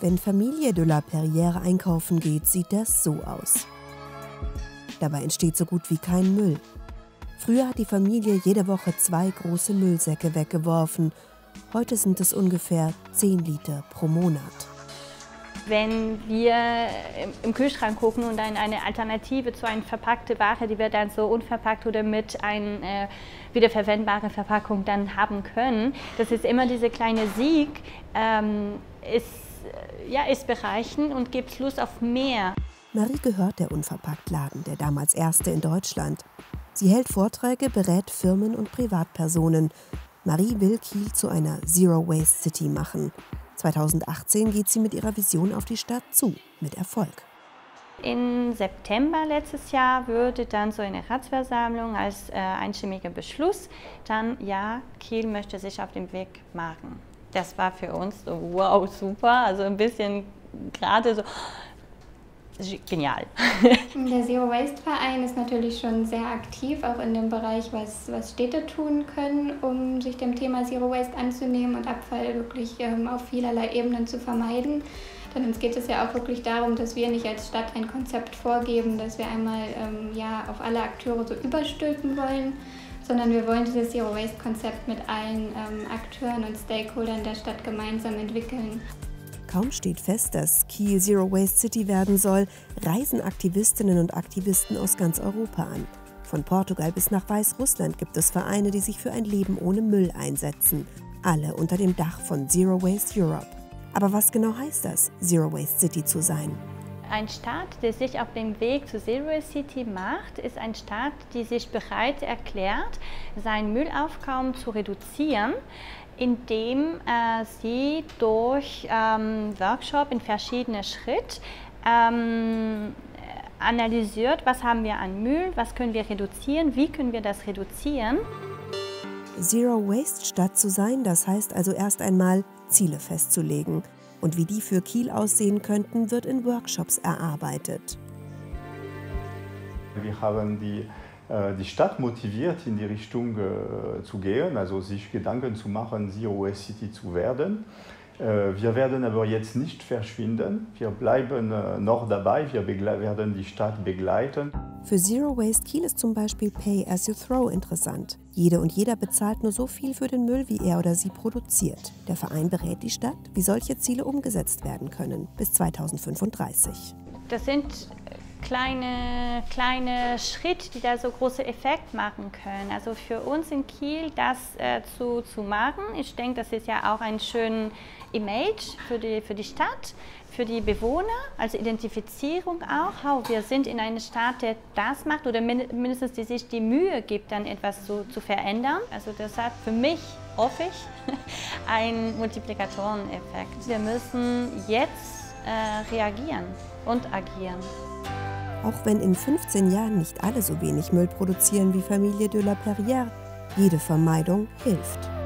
Wenn Familie de la Perrière einkaufen geht, sieht das so aus. Dabei entsteht so gut wie kein Müll. Früher hat die Familie jede Woche zwei große Müllsäcke weggeworfen. Heute sind es ungefähr 10 Liter pro Monat. Wenn wir im Kühlschrank gucken und dann eine Alternative zu einer verpackten Ware, die wir dann so unverpackt oder mit einer äh, wiederverwendbaren Verpackung dann haben können, das ist immer dieser kleine Sieg, ähm, ist, ja, ist bereichend und gibt Lust auf mehr. Marie gehört der Unverpacktladen, der damals erste in Deutschland. Sie hält Vorträge, berät Firmen und Privatpersonen. Marie will Kiel zu einer Zero Waste City machen. 2018 geht sie mit ihrer Vision auf die Stadt zu, mit Erfolg. Im September letztes Jahr würde dann so eine Ratsversammlung als äh, einstimmiger Beschluss dann, ja, Kiel möchte sich auf den Weg machen. Das war für uns so, wow, super, also ein bisschen gerade so, genial. Der Zero Waste Verein ist natürlich schon sehr aktiv, auch in dem Bereich, was, was Städte tun können, um sich dem Thema Zero Waste anzunehmen und Abfall wirklich ähm, auf vielerlei Ebenen zu vermeiden. Denn uns geht es ja auch wirklich darum, dass wir nicht als Stadt ein Konzept vorgeben, dass wir einmal ähm, ja, auf alle Akteure so überstülpen wollen, sondern wir wollen dieses Zero Waste Konzept mit allen ähm, Akteuren und Stakeholdern der Stadt gemeinsam entwickeln. Kaum steht fest, dass Kiel Zero Waste City werden soll, reisen Aktivistinnen und Aktivisten aus ganz Europa an. Von Portugal bis nach Weißrussland gibt es Vereine, die sich für ein Leben ohne Müll einsetzen. Alle unter dem Dach von Zero Waste Europe. Aber was genau heißt das, Zero Waste City zu sein? Ein Staat, der sich auf dem Weg zu Zero City macht, ist ein Staat, der sich bereit erklärt, seinen Müllaufkommen zu reduzieren, indem äh, sie durch ähm, Workshop in verschiedene Schritte ähm, analysiert, was haben wir an Müll, was können wir reduzieren, wie können wir das reduzieren. Zero Waste Stadt zu sein, das heißt also erst einmal Ziele festzulegen. Und wie die für Kiel aussehen könnten, wird in Workshops erarbeitet. Wir haben die äh, die Stadt motiviert, in die Richtung äh, zu gehen, also sich Gedanken zu machen, Zero Waste City zu werden. Äh, wir werden aber jetzt nicht verschwinden. Wir bleiben noch dabei. Wir werden die Stadt begleiten. Für Zero Waste Kiel ist zum Beispiel Pay as you Throw interessant. Jede und jeder bezahlt nur so viel für den Müll, wie er oder sie produziert. Der Verein berät die Stadt, wie solche Ziele umgesetzt werden können bis 2035. Das sind kleine, kleine Schritte, die da so große Effekt machen können. Also für uns in Kiel das äh, zu, zu machen, ich denke, das ist ja auch ein schönes Image für die, für die Stadt, für die Bewohner, also Identifizierung auch. Oh, wir sind in einer Stadt, der das macht oder mindestens die sich die Mühe gibt, dann etwas so zu verändern. Also das hat für mich, hoffe ich, einen Multiplikatoreneffekt. Wir müssen jetzt äh, reagieren und agieren. Auch wenn in 15 Jahren nicht alle so wenig Müll produzieren wie Familie de la Perrière, jede Vermeidung hilft.